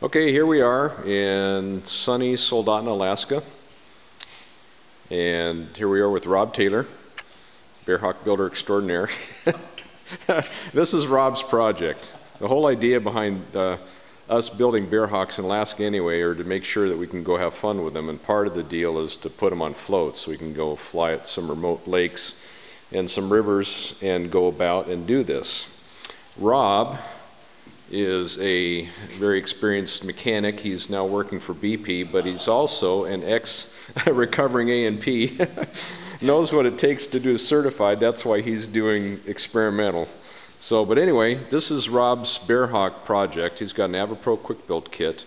Okay, here we are in sunny Soldotna, Alaska. And here we are with Rob Taylor, Bearhawk Builder Extraordinaire. this is Rob's project. The whole idea behind uh, us building Bearhawks in Alaska anyway are to make sure that we can go have fun with them. And part of the deal is to put them on floats so we can go fly at some remote lakes and some rivers and go about and do this. Rob is a very experienced mechanic. He's now working for BP, but he's also an ex-recovering A&P. Knows what it takes to do certified. That's why he's doing experimental. So, but anyway, this is Rob's Bearhawk project. He's got an AviPro quick build kit.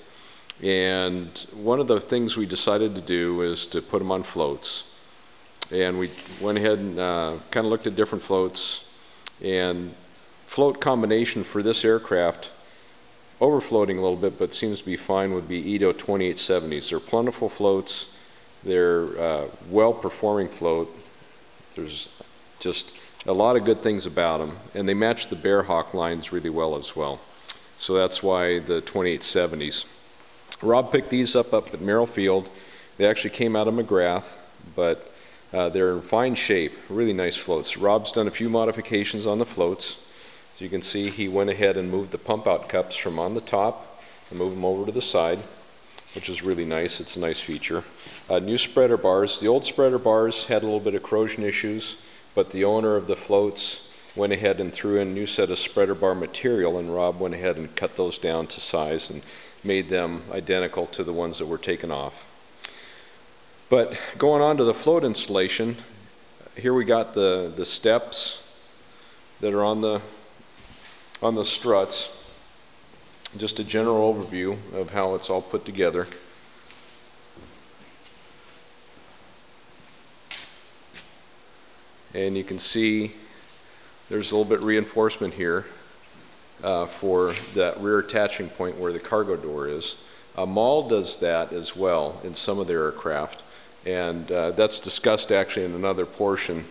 And one of the things we decided to do is to put them on floats. And we went ahead and uh, kind of looked at different floats. And float combination for this aircraft, overfloating a little bit, but seems to be fine, would be Edo 2870s. They're plentiful floats. They're uh, well-performing float. There's just a lot of good things about them, and they match the Bearhawk lines really well as well. So that's why the 2870s. Rob picked these up up at Merrill Field. They actually came out of McGrath, but uh, they're in fine shape, really nice floats. Rob's done a few modifications on the floats you can see he went ahead and moved the pump out cups from on the top and moved them over to the side, which is really nice. It's a nice feature. Uh, new spreader bars. The old spreader bars had a little bit of corrosion issues, but the owner of the floats went ahead and threw in a new set of spreader bar material, and Rob went ahead and cut those down to size and made them identical to the ones that were taken off. But going on to the float installation, here we got the, the steps that are on the on the struts, just a general overview of how it's all put together. And you can see there's a little bit reinforcement here uh, for that rear attaching point where the cargo door is. Uh, Maule does that as well in some of their aircraft, and uh, that's discussed actually in another portion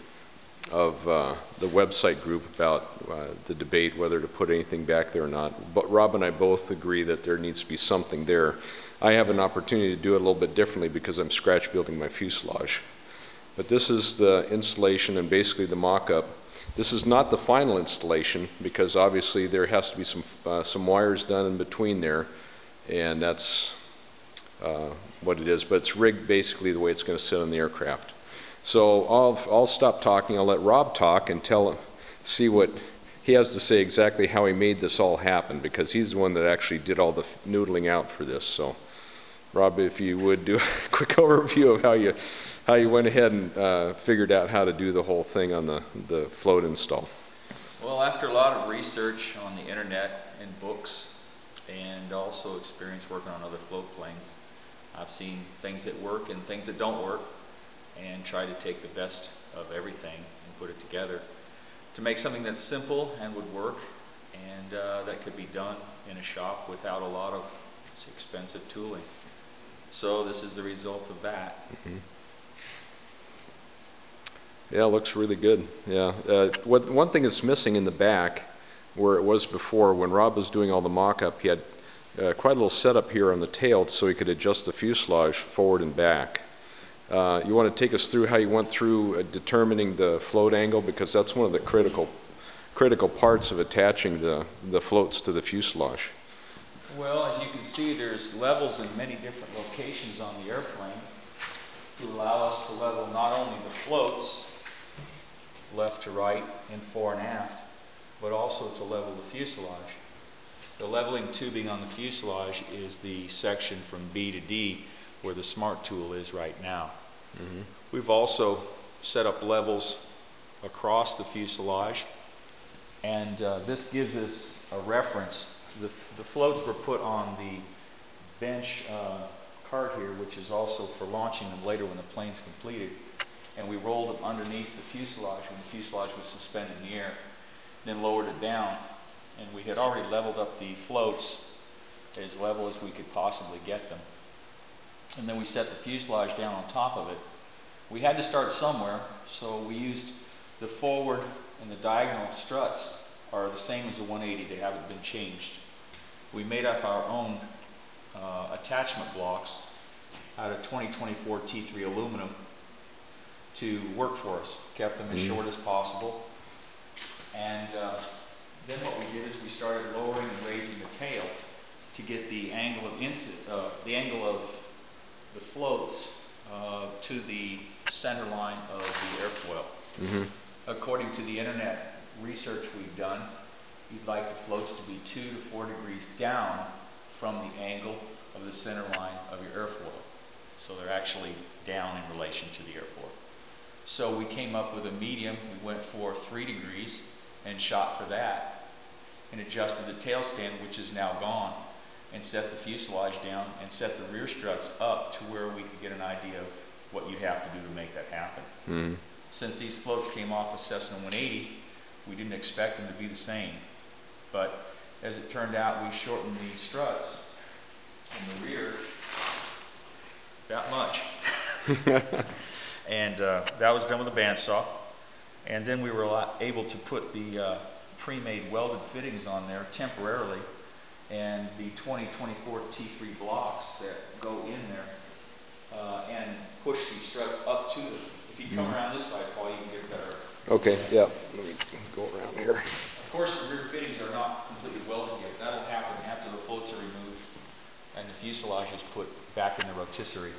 of uh, the website group about uh, the debate whether to put anything back there or not. But Rob and I both agree that there needs to be something there. I have an opportunity to do it a little bit differently because I'm scratch building my fuselage. But this is the installation and basically the mock-up. This is not the final installation because obviously there has to be some, uh, some wires done in between there and that's uh, what it is. But it's rigged basically the way it's going to sit on the aircraft. So I'll, I'll stop talking. I'll let Rob talk and tell, see what he has to say exactly how he made this all happen because he's the one that actually did all the noodling out for this. So, Rob, if you would do a quick overview of how you how you went ahead and uh, figured out how to do the whole thing on the the float install. Well, after a lot of research on the internet and books, and also experience working on other float planes, I've seen things that work and things that don't work and try to take the best of everything and put it together to make something that's simple and would work and uh, that could be done in a shop without a lot of expensive tooling. So this is the result of that. Mm -hmm. Yeah, looks really good. Yeah. Uh, what, one thing that's missing in the back, where it was before, when Rob was doing all the mock-up, he had uh, quite a little setup here on the tail so he could adjust the fuselage forward and back. Uh, you want to take us through how you went through uh, determining the float angle because that's one of the critical critical parts of attaching the, the floats to the fuselage. Well, as you can see, there's levels in many different locations on the airplane to allow us to level not only the floats left to right and fore and aft, but also to level the fuselage. The leveling tubing on the fuselage is the section from B to D where the smart tool is right now. Mm -hmm. We've also set up levels across the fuselage and uh, this gives us a reference. The, the, floats were put on the bench uh, cart here which is also for launching them later when the plane's completed and we rolled them underneath the fuselage when the fuselage was suspended in the air then lowered it down and we had already leveled up the floats as level as we could possibly get them and then we set the fuselage down on top of it. We had to start somewhere, so we used the forward and the diagonal struts are the same as the 180. They haven't been changed. We made up our own uh, attachment blocks out of 2024 T3 aluminum to work for us. Kept them as short as possible. And uh, then what we did is we started lowering and raising the tail to get the angle of incident, uh, the angle of the floats uh, to the center line of the airfoil. According to the internet research we've done, you'd like the floats to be two to four degrees down from the angle of the center line of your airfoil. So they're actually down in relation to the airfoil. So we came up with a medium, we went for three degrees and shot for that and adjusted the tail stand, which is now gone, and set the fuselage down and set the rear struts up to where we could get an idea of what you'd have to do to make that happen. Since these floats came off of Cessna 180, we didn't expect them to be the same. But as it turned out, we shortened the struts in the rear that much. and uh, that was done with a bandsaw. And then we were able to put the uh, pre-made welded fittings on there temporarily. And the 2024 T3 blocks that go in there uh, and push these struts up to them. If you come around this side, Paul, you can get better. Okay, yeah, let me go around here. Of course, the rear fittings are not completely welded yet. That'll happen after the floats are removed and the fuselage is put back in the rotisserie,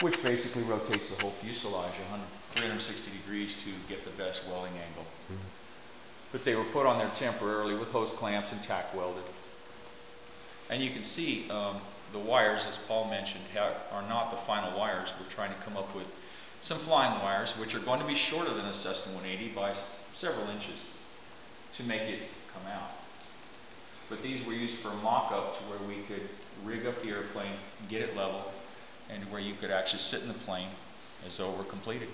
which basically rotates the whole fuselage 360 degrees to get the best welding angle. But they were put on there temporarily with hose clamps and tack welded. And you can see um, the wires, as Paul mentioned, ha- are not the final wires. We're trying to come up with some flying wires, which are going to be shorter than a Cessna 180 by several inches to make it come out. But these were used for a mock-up to where we could rig up the airplane, get it level, and where you could actually sit in the plane as though it were completed.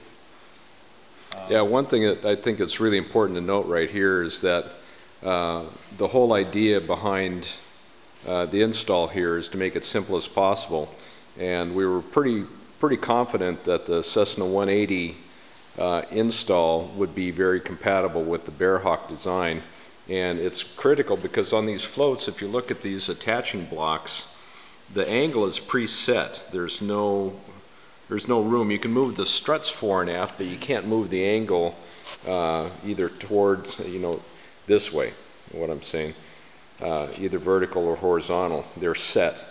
Yeah, one thing that I think it's really important to note right here is that uh, the whole idea behind uh, the install here is to make it simple as possible. And we were pretty, pretty confident that the Cessna 180 uh, install would be very compatible with the Bearhawk design. And it's critical because on these floats, if you look at these attaching blocks, the angle is preset. There's no there's no room. You can move the struts fore and aft, but you can't move the angle uh, either towards, you know, this way, what I'm saying, uh, either vertical or horizontal. They're set.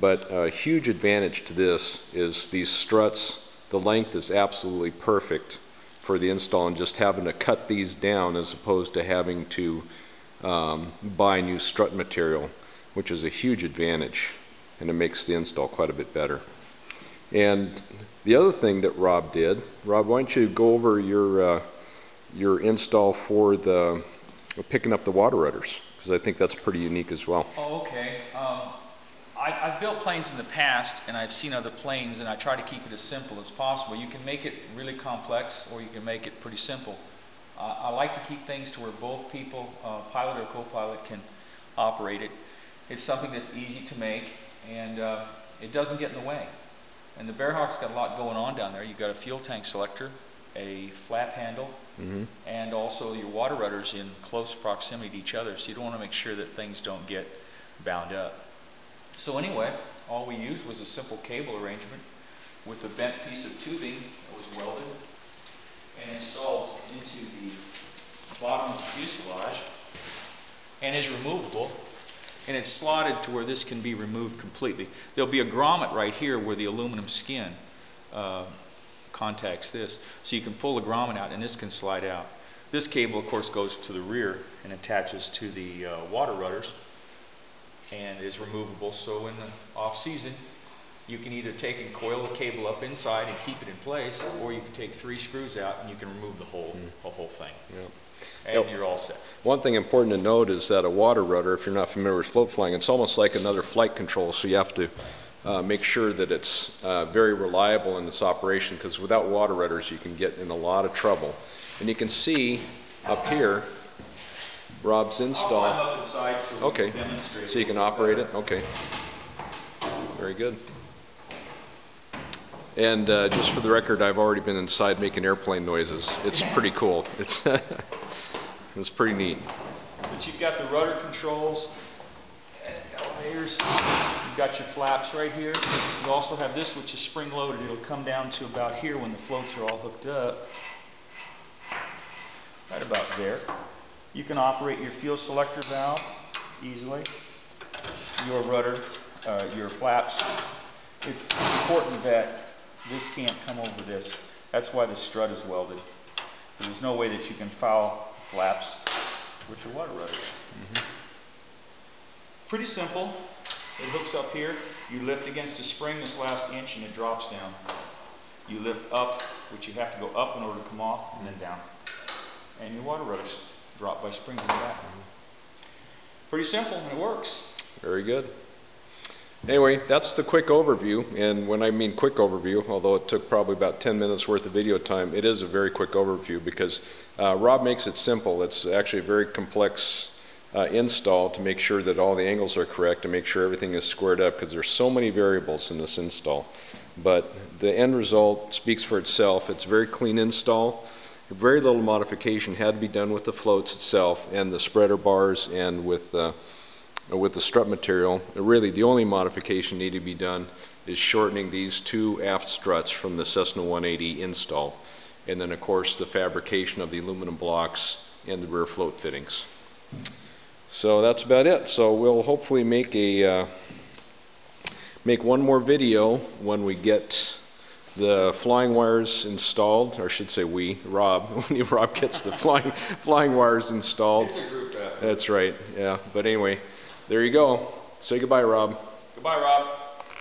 But a huge advantage to this is these struts, the length is absolutely perfect for the install and just having to cut these down as opposed to having to um, buy new strut material, which is a huge advantage, and it makes the install quite a bit better. And the other thing that Rob did, Rob, why don't you go over your, uh, your install for the, picking up the water rudders? Because I think that's pretty unique as well. Oh, okay. Um, I, I've built planes in the past, and I've seen other planes, and I try to keep it as simple as possible. You can make it really complex, or you can make it pretty simple. Uh, I like to keep things to where both people, uh, pilot or co-pilot, can operate it. It's something that's easy to make, and uh, it doesn't get in the way. And the Bearhawk's got a lot going on down there. You've got a fuel tank selector, a flap handle, and also your water rudders in close proximity to each other, so you don't want to make sure that things don't get bound up. So anyway, all we used was a simple cable arrangement with a bent piece of tubing that was welded and installed into the bottom of the fuselage and is removable. And it's slotted to where this can be removed completely. There'll be a grommet right here where the aluminum skin uh, contacts this. So you can pull the grommet out and this can slide out. This cable, of course, goes to the rear and attaches to the uh, water rudders and is removable. So in the off-season, you can either take and coil the cable up inside and keep it in place, or you can take three screws out and you can remove the whole, the whole thing. Yep. And Yep. you're all set. One thing important to note is that a water rudder, if you're not familiar with float flying, it's almost like another flight control, so you have to uh, make sure that it's uh, very reliable in this operation, because without water rudders, you can get in a lot of trouble. And you can see up here, Rob's I'll install. climb up inside so we Okay, can demonstrate. so you can operate it, okay. Very good. And uh, just for the record, I've already been inside making airplane noises. It's pretty cool. It's, it's pretty neat. But you've got the rudder controls and elevators. got your flaps right here. You also have this, which is spring-loaded. It'll come down to about here when the floats are all hooked up. Right about there. You can operate your fuel selector valve easily. Your rudder, uh, your flaps. It's important that this can't come over this. That's why the strut is welded. So there's no way that you can foul flaps with your water rudders. Pretty simple. It hooks up here. You lift against the spring this last inch and it drops down. You lift up, which you have to go up in order to come off, and then down. And your water rudders drop by springs in the back. Pretty simple and it works. Very good. Anyway, that's the quick overview, and when I mean quick overview, although it took probably about 10 minutes worth of video time, it is a very quick overview because uh, Rob makes it simple. It's actually a very complex uh, install to make sure that all the angles are correct and make sure everything is squared up because there's so many variables in this install. But the end result speaks for itself. It's very clean install. Very little modification had to be done with the floats itself and the spreader bars and with uh, with the strut material. Really, the only modification needed to be done is shortening these two aft struts from the Cessna 180 install. And then, of course, the fabrication of the aluminum blocks and the rear float fittings. So that's about it. So we'll hopefully make a, uh, make one more video when we get the flying wires installed, or I should say we, Rob, when Rob gets the flying, flying wires installed. It's a group effort. That's right, yeah. But anyway, there you go. Say goodbye, Rob. Goodbye, Rob.